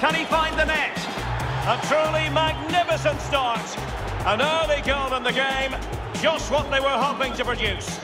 Can he find the net? A truly magnificent start. An early goal in the game, just what they were hoping to produce.